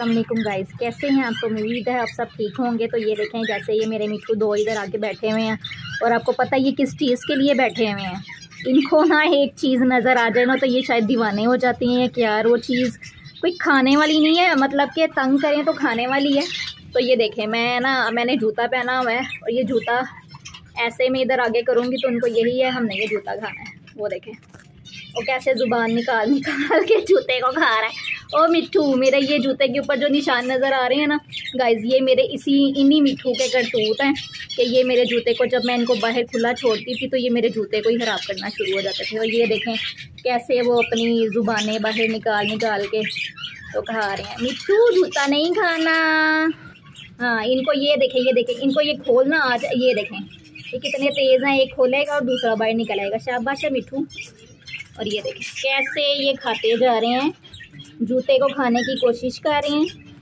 अल्लाम guys कैसे हैं आप सब? उम्मीद है आप सब ठीक होंगे। तो ये देखें, जैसे ये मेरे मिठू दो इधर आके बैठे हुए हैं और आपको पता है ये किस चीज़ के लिए बैठे हुए हैं। इनको ना एक चीज़ नज़र आ जाए ना तो ये शायद दीवाने हो जाती हैं कि यार वो चीज़ कोई खाने वाली नहीं है। मतलब कि तंग करें तो खाने वाली है। तो ये देखें, मैं ना, मैंने जूता पहना हुआ है और ये जूता ऐसे में इधर आगे करूँगी तो उनको यही है, हमने ये जूता खाना है। वो देखें, वो कैसे ज़ुबान निकाल निकाल के जूते को खा रहा है। ओ मिट्टू मेरे ये जूते के ऊपर जो निशान नज़र आ रहे हैं ना गाइज़ ये मेरे इसी, इन्हीं मिट्टू के करतूत हैं कि ये मेरे जूते को जब मैं इनको बाहर खुला छोड़ती थी तो ये मेरे जूते को ही ख़राब करना शुरू हो जाते थे। और ये देखें, कैसे वो अपनी ज़ुबानें बाहर निकाल निकाल के तो खा रहे हैं। मिट्टू जूता नहीं खाना। हाँ इनको ये देखें ये देखें, इनको ये खोलना आज, ये देखें, ये कितने तेज़ हैं, एक खोलेगा और दूसरा बाहर निकलेगा। शाबाश है मिट्टू और ये देखें, कैसे ये खाते जा रहे हैं। जूते को खाने की कोशिश कर रहे हैं।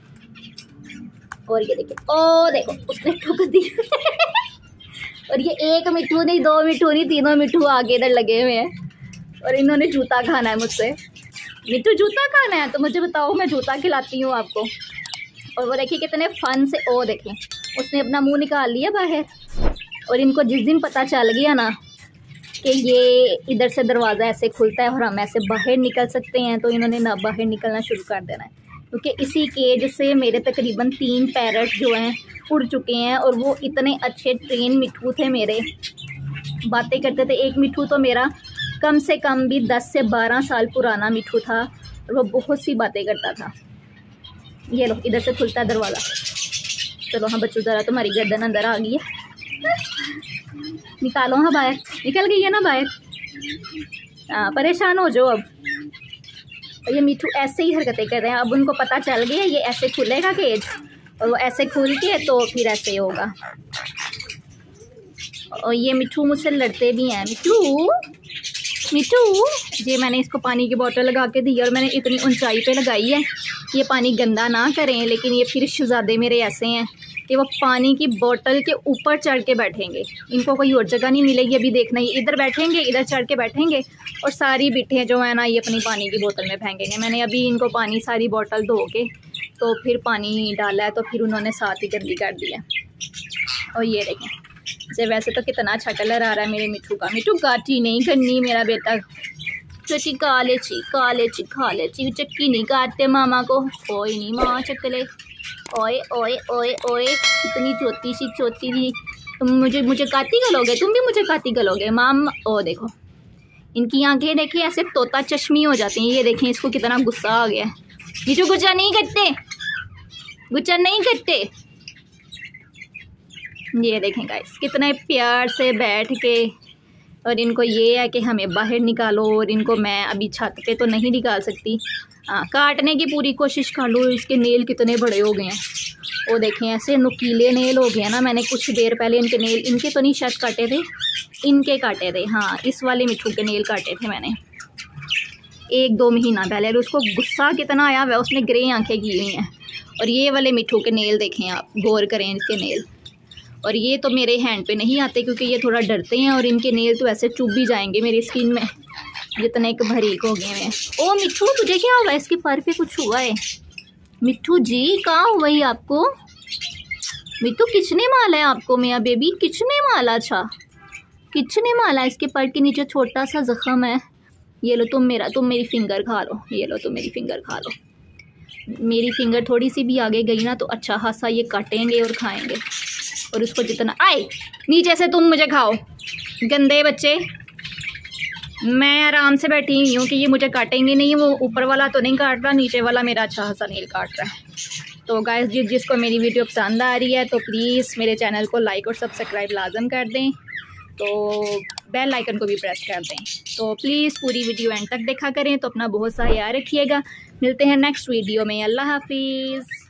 और ये देखिए, ओ, देखो, उसने ठुक दी। और ये एक मिठू नहीं, दो मिठू नहीं, तीनों मिठू आगे इधर लगे हुए हैं। और इन्होंने जूता खाना है मुझसे। मिट्टू जूता खाना है? तो मुझे बताओ, मैं जूता खिलाती हूँ आपको। और वो देखिए कितने फन से, ओ देखें उसने अपना मुँह निकाल लिया बाहर। और इनको जिस दिन पता चल गया ना कि ये इधर से दरवाज़ा ऐसे खुलता है और हम ऐसे बाहर निकल सकते हैं तो इन्होंने ना बाहर निकलना शुरू कर देना है। क्योंकि इसी केज से मेरे तकरीबन तीन पैरट जो हैं, उड़ चुके हैं और वो इतने अच्छे ट्रेन मिठू थे मेरे। बातें करते थे, एक मिठू तो मेरा कम से कम भी दस से बारह साल पुराना मिठू था और वो बहुत सी बातें करता था। ये लो, इधर से खुलता है दरवाज़ा। चलो हाँ बच्चों, ज़रा तुम्हारी गर्दन अंदर आ गई है। निकालो हाँ बाहर। निकल गई है ना बाहर? हाँ परेशान हो जाओ अब। ये मिठू ऐसे ही हरकतें कर रहे हैं। अब उनको पता चल गया ये ऐसे खुलेगा केज और वो ऐसे खुल के तो फिर ऐसे ही होगा। और ये मिठू मुझसे लड़ते भी हैं। मिठू मिठू, ये मैंने इसको पानी की बोतल लगा के दी और मैंने इतनी ऊंचाई पे लगाई है। ये पानी गंदा ना करें, लेकिन ये फिर शहजादे मेरे ऐसे हैं। कि वो पानी की बोतल के ऊपर चढ़ के बैठेंगे। इनको कोई और जगह नहीं मिलेगी अभी देखना। ही इधर बैठेंगे, इधर चढ़ के बैठेंगे और सारी बिठे जो है ना, ये अपनी पानी की बोतल में फेंकेंगे। मैंने अभी इनको पानी सारी बोतल धो के तो फिर पानी डाला है तो फिर उन्होंने साथ ही गंदी कर दिया और ये देखें, जैसे वैसे तो कितना अच्छा कलर आ रहा है मेरे मिठू का। मिठू गाठी नहीं करनी मेरा बेटा। चची काले ची काले ची खाले ची, चक्की नहीं काटते मामा को। कोई नहीं माँ चकले। ओए ओए ओए ओए कितनी चोती सी चोती थी तुम मुझे मुझे काती गलोगे? तुम भी मुझे काती गलोगे? माम, ओ, देखो। इनकी आँखें देखिए, ऐसे तोता चश्मी हो जाती हैं। ये देखें, इसको कितना गुस्सा आ गया ये जो गुच्चा नहीं करते गुच्चा नहीं करते। ये देखें गाइस कितने प्यार से बैठ के और इनको ये है कि हमें बाहर निकालो और इनको मैं अभी छत पे तो नहीं निकाल सकती। हाँ काटने की पूरी कोशिश कर लो, इसके नेल कितने बड़े हो गए हैं। वो देखें, ऐसे नुकीले नेल हो गए हैं ना, मैंने कुछ देर पहले इनके नेल, इनके तो नहीं शायद काटे थे, इनके काटे थे। हाँ इस वाले मिठू के नेल काटे थे मैंने। एक दो महीना पहले और उसको गुस्सा कितना आया हुआ उसने ग्रे आँखें की हुई हैं। और ये वाले मिठू के नेल देखें आप, गौर करें इनके नेल। और ये तो मेरे हैंड पे नहीं आते क्योंकि ये थोड़ा डरते हैं और इनके नेल तो ऐसे चुभ भी जाएँगे मेरी स्किन में। जितने एक भरीक हो गए हैं। ओ, मिट्टू, तुझे क्या हुआ? इसके पर पे कुछ हुआ है। मिट्टू जी, कहाँ हुआ ही आपको? मिट्टू किचने माला है आपको, मियाँ बेबी किचने माला? अच्छा। किचने माला? इसके पर के नीचे छोटा सा जख्म है। ये लो, तुम मेरा, तुम मेरी फिंगर खा लो। ये लो, तुम मेरी फिंगर खा लो। मेरी फिंगर थोड़ी सी भी आगे गई ना तो अच्छा खासा ये काटेंगे और खाएँगे। और उसको जितना आए, नीचे से तुम मुझे खाओ। गंदे बच्चे। मैं आराम से बैठी हुई हूँ कि ये मुझे काटेंगे नहीं, वो ऊपर वाला तो नहीं काट रहा, नीचे वाला मेरा अच्छा खासा नील काट रहा है। तो गाइस जिस जिसको मेरी वीडियो पसंद आ रही है तो प्लीज़ मेरे चैनल को लाइक और सब्सक्राइब लाजम कर दें। तो बेल आइकन को भी प्रेस कर दें। तो प्लीज़ पूरी वीडियो एंड तक देखा करें तो अपना बहुत सा याद रखिएगा। मिलते हैं नेक्स्ट वीडियो में। अल्लाह हाफिज़।